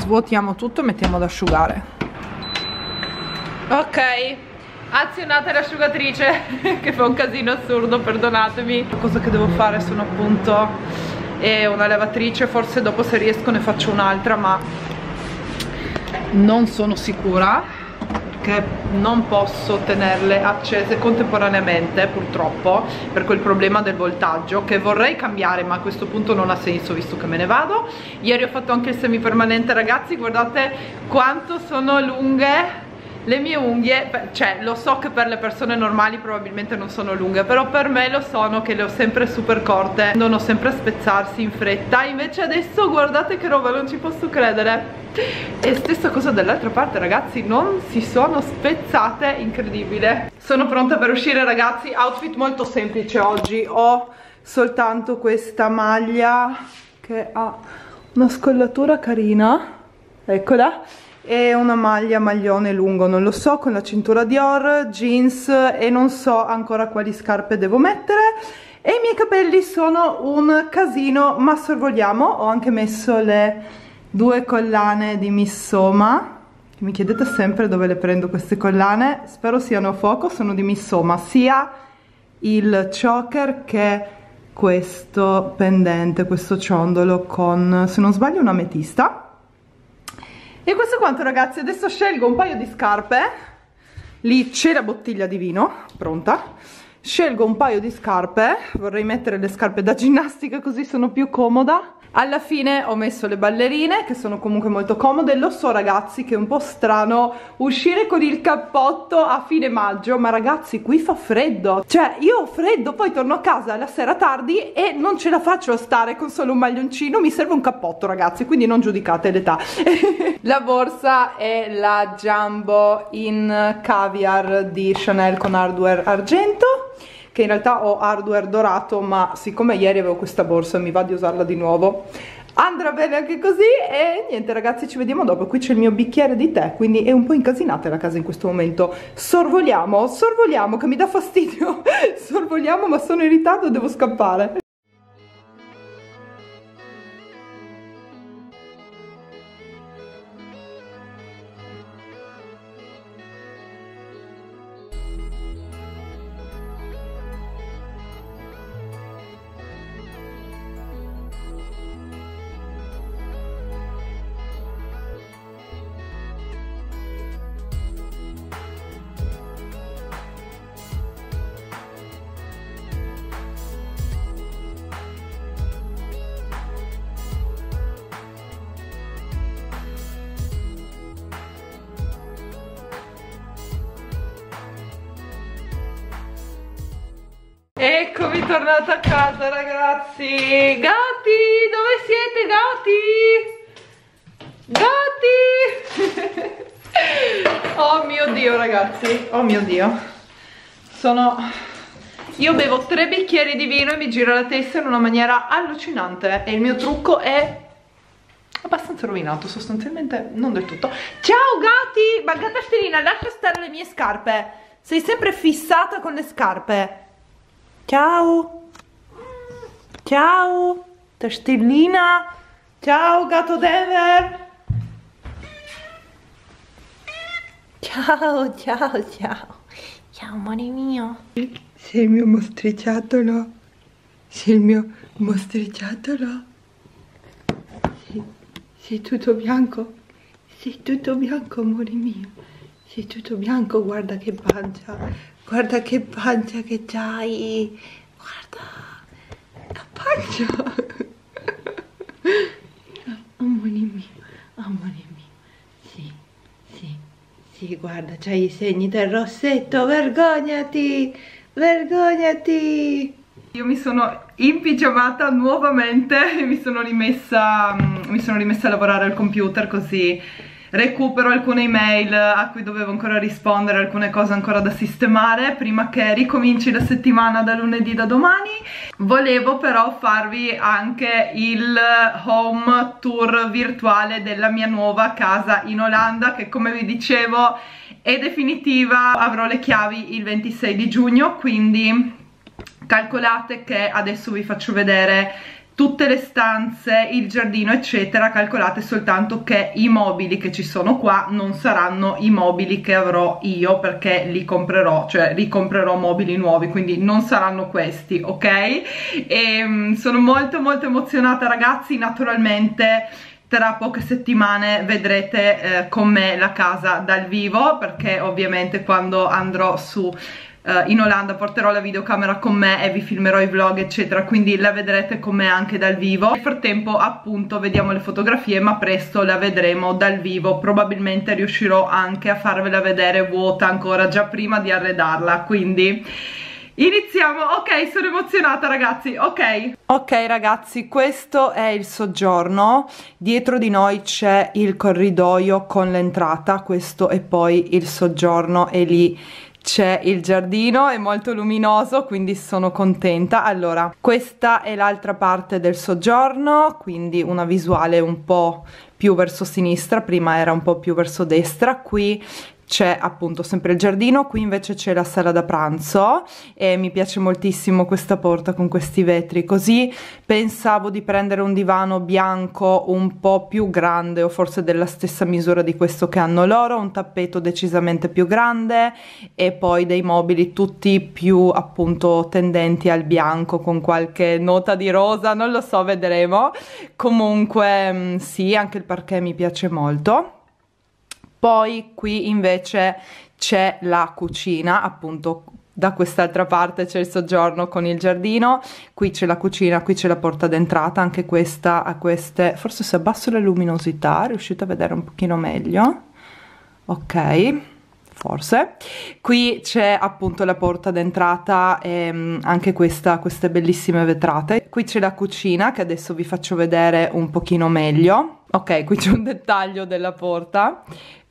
svuotiamo tutto e mettiamo ad asciugare, ok, azionate l'asciugatrice che fa un casino assurdo, perdonatemi, cosa che devo fare sono appunto e una lavatrice forse dopo se riesco ne faccio un'altra ma non sono sicura perché non posso tenerle accese contemporaneamente purtroppo per quel problema del voltaggio che vorrei cambiare ma a questo punto non ha senso visto che me ne vado. Ieri ho fatto anche il semipermanente. Ragazzi guardate quanto sono lunghe le mie unghie, cioè lo so che per le persone normali probabilmente non sono lunghe però per me lo sono che le ho sempre super corte tendono sempre a spezzarsi in fretta. Invece adesso guardate che roba non ci posso credere. E stessa cosa dall'altra parte ragazzi non si sono spezzate incredibile. Sono pronta per uscire ragazzi. Outfit molto semplice oggi. Ho soltanto questa maglia che ha una scollatura carina. Eccola e una maglia maglione lungo non lo so con la cintura Dior jeans e non so ancora quali scarpe devo mettere. E i miei capelli sono un casino ma sorvoliamo. Ho anche messo le due collane di Missoma mi chiedete sempre dove le prendo queste collane. Spero siano a fuoco sono di Missoma sia il choker che questo pendente questo ciondolo con se non sbaglio una ametista e questo è quanto ragazzi? Adesso scelgo un paio di scarpe. Lì c'è la bottiglia di vino pronta scelgo un paio di scarpe. Vorrei mettere le scarpe da ginnastica così sono più comoda. Alla fine ho messo le ballerine che sono comunque molto comode. Lo so ragazzi che è un po' strano uscire con il cappotto a fine maggio ma ragazzi qui fa freddo. Cioè io ho freddo poi torno a casa la sera tardi e non ce la faccio a stare con solo un maglioncino. Mi serve un cappotto ragazzi quindi non giudicate l'età. La borsa è la Jumbo in caviar di Chanel con hardware argento che in realtà ho hardware dorato ma siccome ieri avevo questa borsa mi va di usarla di nuovo. Andrà bene anche così e niente ragazzi ci vediamo dopo. Qui c'è il mio bicchiere di tè quindi è un po' incasinata la casa in questo momento. Sorvoliamo, sorvoliamo che mi dà fastidio. Sorvoliamo ma sono in ritardo devo scappare Sono Io bevo tre bicchieri di vino e mi gira la testa in una maniera allucinante E il mio trucco è abbastanza rovinato sostanzialmente non del tutto ciao gatti ma gatta Stellina lascia stare le mie scarpe sei sempre fissata con le scarpe Ciao. Ciao. Stellina. Ciao gatto Denver. Ciao, ciao, ciao. Ciao, amore mio. Sei il mio mostriciattolo. Sei il mio mostriciattolo. Sei, sei tutto bianco. Sei tutto bianco, amore mio. Sei tutto bianco, guarda che pancia. Guarda che pancia che c'hai. Guarda. La pancia. Amore mio, amore mio. Sì, guarda, c'hai i segni del rossetto. Vergognati, vergognati. Io mi sono impigiamata nuovamente e mi sono rimessa, mi sono rimessa a lavorare al computer così recupero alcune email a cui dovevo ancora rispondere, alcune cose ancora da sistemare prima che ricominci la settimana da lunedì da domani. Volevo però farvi anche il home tour virtuale della mia nuova casa in Olanda che come vi dicevo è definitiva, avrò le chiavi il 26 di giugno quindi calcolate che adesso vi faccio vedere tutte le stanze, il giardino eccetera calcolate soltanto che i mobili che ci sono qua non saranno i mobili che avrò io perché li comprerò, cioè ricomprerò mobili nuovi quindi non saranno questi, ok? E um, sono molto molto emozionata ragazzi, naturalmente tra poche settimane vedrete eh, con me la casa dal vivo perché ovviamente quando andrò su Uh, in Olanda porterò la videocamera con me e vi filmerò i vlog eccetera quindi la vedrete con me anche dal vivo. Nel frattempo appunto vediamo le fotografie ma presto la vedremo dal vivo. Probabilmente riuscirò anche a farvela vedere vuota ancora già prima di arredarla quindi Iniziamo, ok, sono emozionata ragazzi, ok. Ok ragazzi, questo è il soggiorno, dietro di noi c'è il corridoio con l'entrata, questo è poi il soggiorno e lì c'è il giardino, è molto luminoso quindi sono contenta. Allora, questa è l'altra parte del soggiorno, quindi una visuale un po' più verso sinistra, prima era un po' più verso destra, qui c'è appunto sempre il giardino, qui invece c'è la sala da pranzo e mi piace moltissimo questa porta con questi vetri, così pensavo di prendere un divano bianco un po' più grande o forse della stessa misura di questo che hanno loro, un tappeto decisamente più grande e poi dei mobili tutti più appunto tendenti al bianco con qualche nota di rosa, non lo so, vedremo. Comunque mm, sì, anche il parquet mi piace molto poi qui invece c'è la cucina appunto da quest'altra parte c'è il soggiorno con il giardino qui c'è la cucina qui c'è la porta d'entrata anche questa ha queste forse se abbasso la luminosità riuscite a vedere un pochino meglio? Ok forse. Qui c'è appunto la porta d'entrata e mm, anche questa queste bellissime vetrate. Qui c'è la cucina che adesso vi faccio vedere un pochino meglio. Ok qui c'è un dettaglio della porta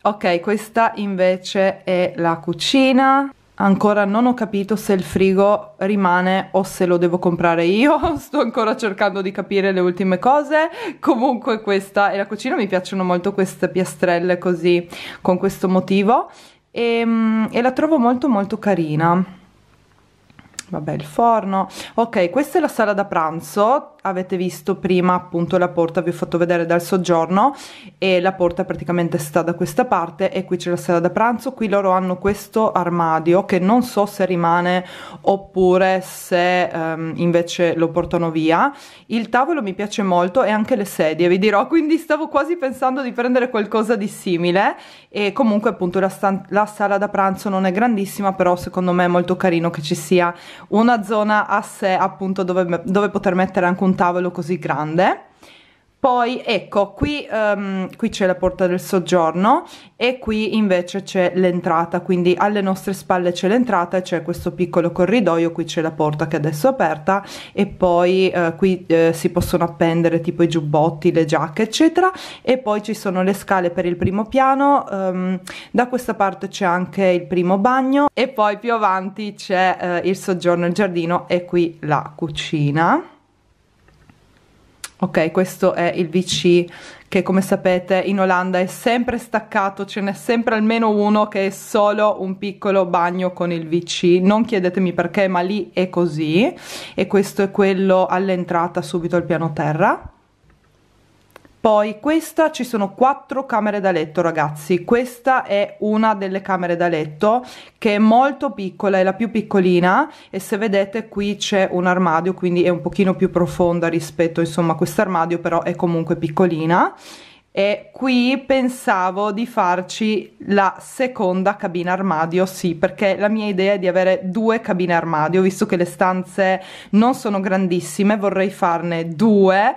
ok questa invece è la cucina. Ancora non ho capito se il frigo rimane o se lo devo comprare io. Sto ancora cercando di capire le ultime cose. Comunque questa è la cucina. Mi piacciono molto queste piastrelle così con questo motivo. E, mm, e la trovo molto molto carina. Vabbè il forno. Ok questa è la sala da pranzo avete visto prima appunto la porta vi ho fatto vedere dal soggiorno e la porta praticamente sta da questa parte e qui c'è la sala da pranzo. Qui loro hanno questo armadio che non so se rimane oppure se um, invece lo portano via. Il tavolo mi piace molto e anche le sedie vi dirò. Quindi stavo quasi pensando di prendere qualcosa di simile. E comunque appunto la, la sala da pranzo non è grandissima però secondo me è molto carino che ci sia una zona a sé appunto dove, dove poter mettere anche un un tavolo così grande. Poi ecco qui, um, qui c'è la porta del soggiorno e qui invece c'è l'entrata quindi alle nostre spalle c'è l'entrata e c'è questo piccolo corridoio qui c'è la porta che adesso è aperta e poi uh, qui uh, si possono appendere tipo i giubbotti le giacche eccetera e poi ci sono le scale per il primo piano um, da questa parte c'è anche il primo bagno e poi più avanti c'è uh, il soggiorno il giardino e qui la cucina ok questo è il VC che come sapete in Olanda è sempre staccato ce n'è sempre almeno uno che è solo un piccolo bagno con il VC non chiedetemi perché ma lì è così. E questo è quello all'entrata subito al piano terra poi questa ci sono quattro camere da letto ragazzi. Questa è una delle camere da letto che è molto piccola è la più piccolina e se vedete qui c'è un armadio quindi è un pochino più profonda rispetto insomma a questo armadio però è comunque piccolina. E qui pensavo di farci la seconda cabina armadio sì perché la mia idea è di avere due cabine armadio visto che le stanze non sono grandissime vorrei farne due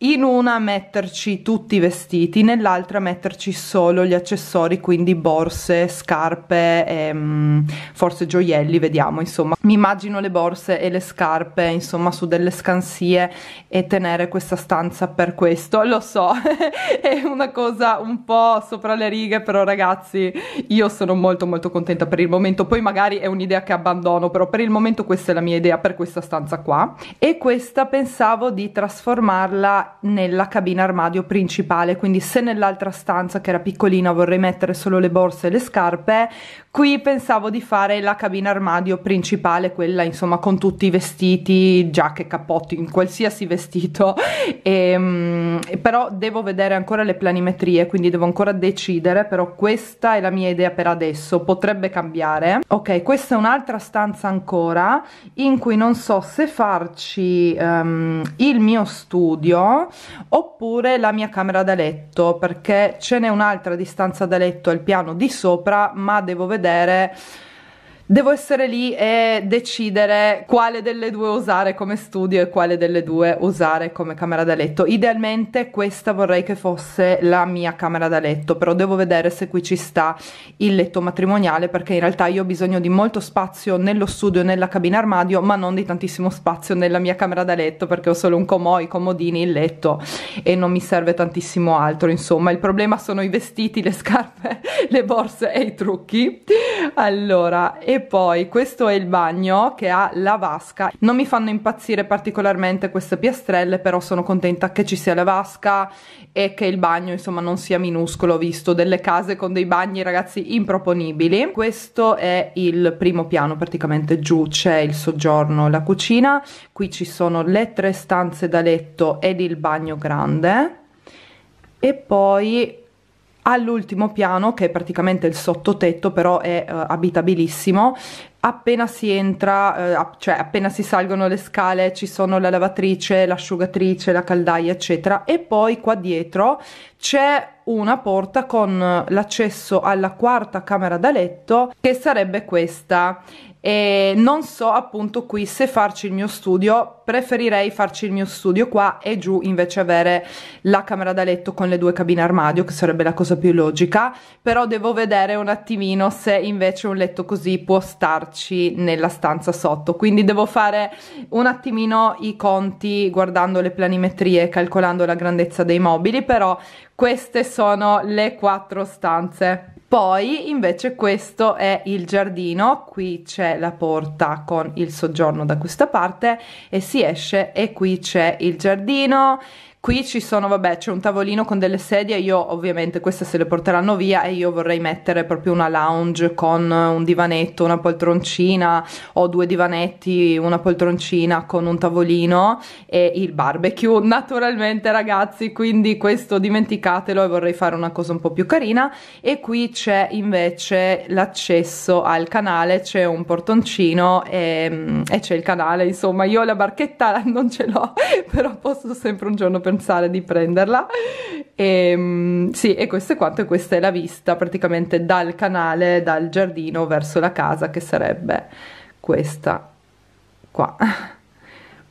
in una metterci tutti i vestiti, nell'altra metterci solo gli accessori, quindi borse, scarpe, ehm, forse gioielli, vediamo insomma. Mi immagino le borse e le scarpe insomma su delle scansie e tenere questa stanza per questo, lo so, è una cosa un po' sopra le righe, però ragazzi io sono molto molto contenta per il momento, poi magari è un'idea che abbandono, però per il momento questa è la mia idea per questa stanza qua. E questa pensavo di trasformarla nella cabina armadio principale quindi se nell'altra stanza che era piccolina vorrei mettere solo le borse e le scarpe qui pensavo di fare la cabina armadio principale quella insomma con tutti i vestiti giacche cappotti in qualsiasi vestito. E, um, però devo vedere ancora le planimetrie quindi devo ancora decidere però questa è la mia idea per adesso potrebbe cambiare. Ok questa è un'altra stanza ancora in cui non so se farci um, il mio studio oppure la mia camera da letto perché ce n'è un'altra distanza da letto al piano di sopra ma devo vedere devo essere lì e decidere quale delle due usare come studio e quale delle due usare come camera da letto. Idealmente questa vorrei che fosse la mia camera da letto però devo vedere se qui ci sta il letto matrimoniale perché in realtà io ho bisogno di molto spazio nello studio nella cabina armadio ma non di tantissimo spazio nella mia camera da letto perché ho solo un comò, i comodini, il letto e non mi serve tantissimo altro. Insomma il problema sono i vestiti, le scarpe, le borse e i trucchi. Allora e poi questo è il bagno che ha la vasca. Non mi fanno impazzire particolarmente queste piastrelle però sono contenta che ci sia la vasca e che il bagno insomma non sia minuscolo ho visto delle case con dei bagni ragazzi improponibili. Questo è il primo piano praticamente giù c'è il soggiorno la cucina. Qui ci sono le tre stanze da letto ed il bagno grande. E poi all'ultimo piano che è praticamente il sottotetto però è uh, abitabilissimo. Appena si entra uh, cioè appena si salgono le scale ci sono la lavatrice l'asciugatrice la caldaia eccetera. E poi qua dietro c'è una porta con l'accesso alla quarta camera da letto che sarebbe questa. E non so appunto qui se farci il mio studio preferirei farci il mio studio qua e giù invece avere la camera da letto con le due cabine armadio che sarebbe la cosa più logica. Però devo vedere un attimino se invece un letto così può starci nella stanza sotto. Quindi devo fare un attimino i conti guardando le planimetrie calcolando la grandezza dei mobili però queste sono le quattro stanze. Poi invece questo è il giardino qui c'è la porta con il soggiorno da questa parte e si esce e qui c'è il giardino qui ci sono vabbè c'è un tavolino con delle sedie io ovviamente queste se le porteranno via e io vorrei mettere proprio una lounge con un divanetto una poltroncina o due divanetti una poltroncina con un tavolino e il barbecue naturalmente ragazzi quindi questo dimenticatelo e vorrei fare una cosa un po' più carina. E qui c'è invece l'accesso al canale c'è un portoncino e, e c'è il canale insomma io la barchetta non ce l'ho però posso sempre un giorno pensare di prenderla. E ehm, sì e questo è quanto questa è la vista praticamente dal canale dal giardino verso la casa che sarebbe questa qua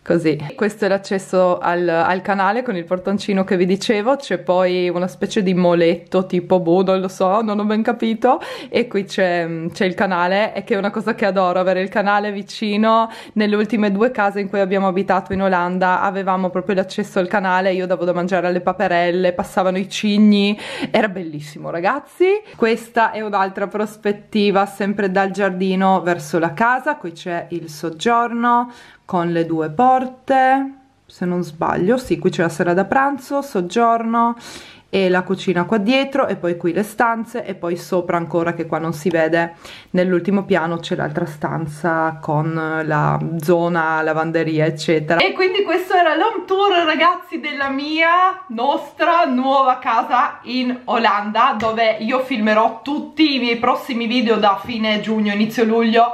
così. Questo è l'accesso al, al, canale con il portoncino che vi dicevo c'è poi una specie di moletto tipo boh non lo so non ho ben capito e qui c'è il canale e che è una cosa che adoro avere il canale vicino. Nelle ultime due case in cui abbiamo abitato in Olanda avevamo proprio l'accesso al canale io davo da mangiare alle paperelle passavano i cigni era bellissimo ragazzi. Questa è un'altra prospettiva sempre dal giardino verso la casa qui c'è il soggiorno con le due porte se non sbaglio. Sì qui c'è la sala da pranzo soggiorno e la cucina qua dietro e poi qui le stanze e poi sopra ancora che qua non si vede. Nell'ultimo piano c'è l'altra stanza con la zona lavanderia eccetera. E quindi questo era l'home tour ragazzi della mia nostra nuova casa in Olanda dove io filmerò tutti i miei prossimi video da fine giugno inizio luglio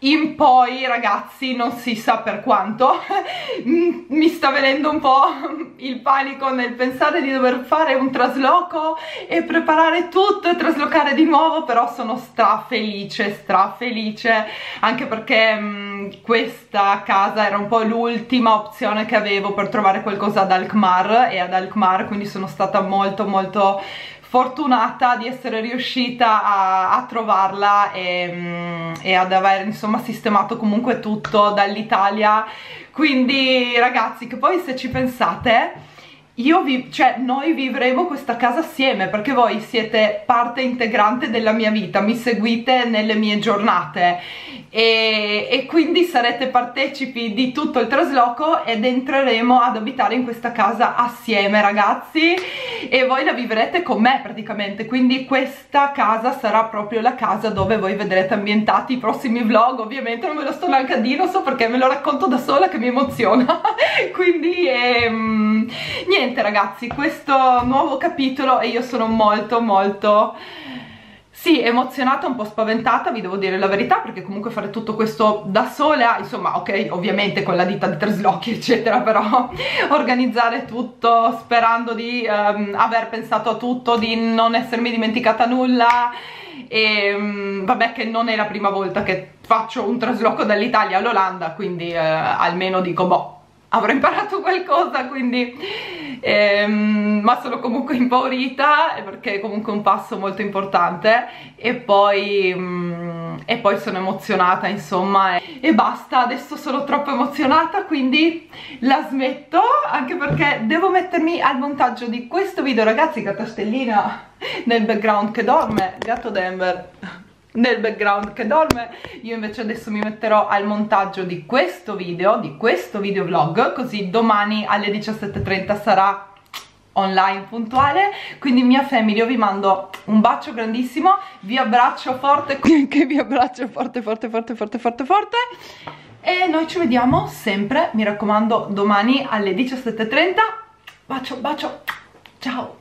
in poi ragazzi non si sa per quanto mi sta venendo un po' il panico nel pensare di dover fare un trasloco e preparare tutto e traslocare di nuovo però sono stra felice stra felice anche perché mh, questa casa era un po' l'ultima opzione che avevo per trovare qualcosa ad Alkmaar e ad Alkmaar quindi sono stata molto molto fortunata di essere riuscita a, a trovarla e, mm, e, ad aver insomma sistemato comunque tutto dall'Italia. Quindi ragazzi che poi se ci pensate io vi, cioè noi vivremo questa casa assieme perché voi siete parte integrante della mia vita, mi seguite nelle mie giornate. E, e, quindi sarete partecipi di tutto il trasloco ed entreremo ad abitare in questa casa assieme ragazzi. E voi la vivrete con me praticamente. Quindi questa casa sarà proprio la casa dove voi vedrete ambientati i prossimi vlog. Ovviamente non ve lo sto neanche a dire non so perché me lo racconto da sola che mi emoziona. Quindi ehm, niente niente ragazzi questo nuovo capitolo e io sono molto molto sì, emozionata, un po' spaventata, vi devo dire la verità, perché comunque fare tutto questo da sola, insomma, ok, ovviamente con la ditta di traslochi, eccetera, però organizzare tutto sperando di um, aver pensato a tutto, di non essermi dimenticata nulla, e um, vabbè che non è la prima volta che faccio un trasloco dall'Italia all'Olanda, quindi uh, almeno dico, boh, avrò imparato qualcosa quindi ehm, ma sono comunque impaurita perché è comunque un passo molto importante e poi, mm, e poi sono emozionata insomma e, e, basta adesso sono troppo emozionata quindi la smetto anche perché devo mettermi al montaggio di questo video ragazzi stellina nel background che dorme gatto Denver nel background che dorme. Io invece adesso mi metterò al montaggio di questo video di questo video vlog così domani alle 17.30 sarà online puntuale. Quindi mia family io vi mando un bacio grandissimo vi abbraccio forte che vi abbraccio forte forte forte forte forte forte. E noi ci vediamo sempre mi raccomando domani alle 17.30 bacio bacio. Ciao